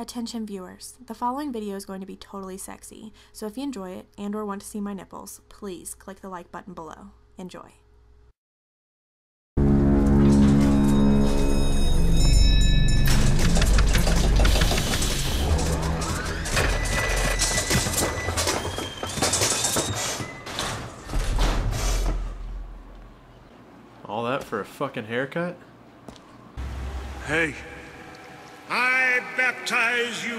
Attention viewers, the following video is going to be totally sexy, so if you enjoy it and or want to see my nipples, please click the like button below. Enjoy. All that for a fucking haircut? Hey, I baptize you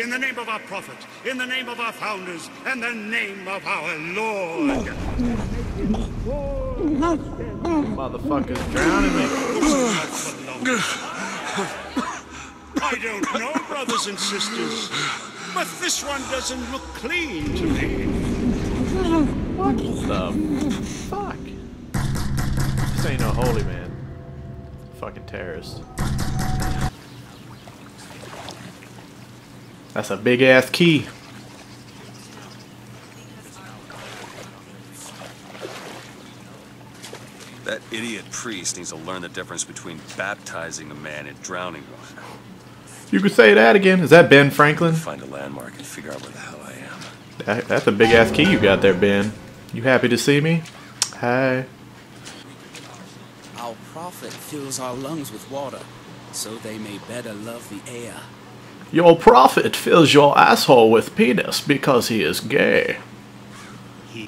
in the name of our prophet, in the name of our founders, and the name of our Lord. Motherfuckers drowning me. I don't know, brothers and sisters, but this one doesn't look clean to me. What the fuck? This ain't no holy man. Fucking terrorist. That's a big ass key. that idiot priest needs to learn the difference between baptizing a man and drowning one. You could say that again. Is that Ben Franklin? Find a landmark and figure out where the hell I am. That, that's a big ass key you got there, Ben. You happy to see me? Hi. Our prophet fills our lungs with water, so they may better love the air. Your prophet fills your asshole with penis because he is gay. Sorry,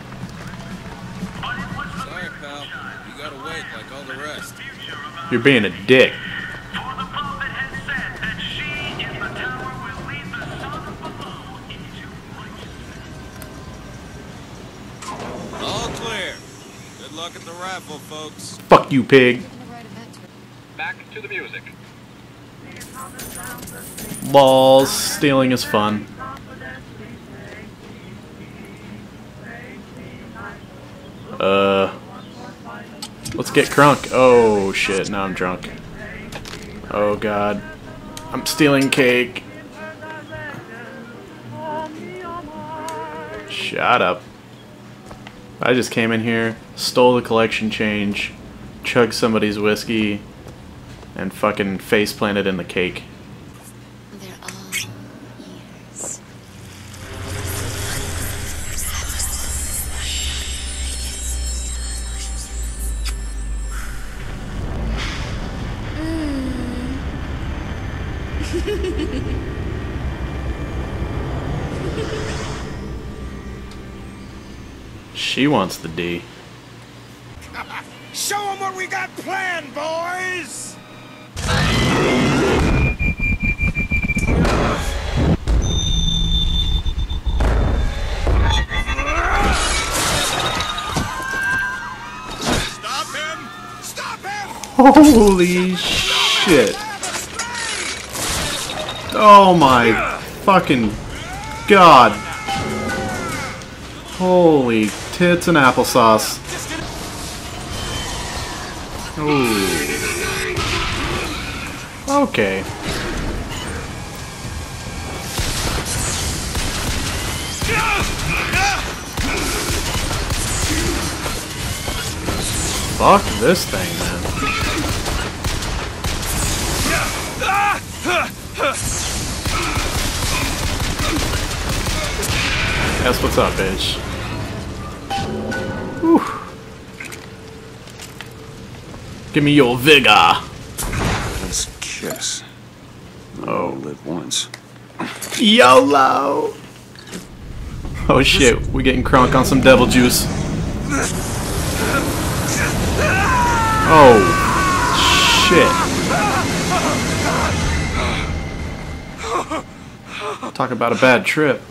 pal. You gotta wait like all the rest. You're being a dick. All clear. Good luck at the raffle, folks. Fuck you, pig. Back to the music. Balls. Stealing is fun. Uh. Let's get crunk. Oh shit, now I'm drunk. Oh god. I'm stealing cake. Shut up. I just came in here, stole the collection change, chugged somebody's whiskey, and fucking face planted in the cake. They're all ears. Mm. She wants the D. Show them what we got planned, boys! Holy shit. Oh my fucking god. Holy tits and applesauce. Ooh. Okay. Fuck this thing, man. That's what's up, bitch. Whew. Give me your vigor. Let's. Oh. live once. YOLO! Oh shit, we're getting crunk on some devil juice. Oh shit. Talk about a bad trip.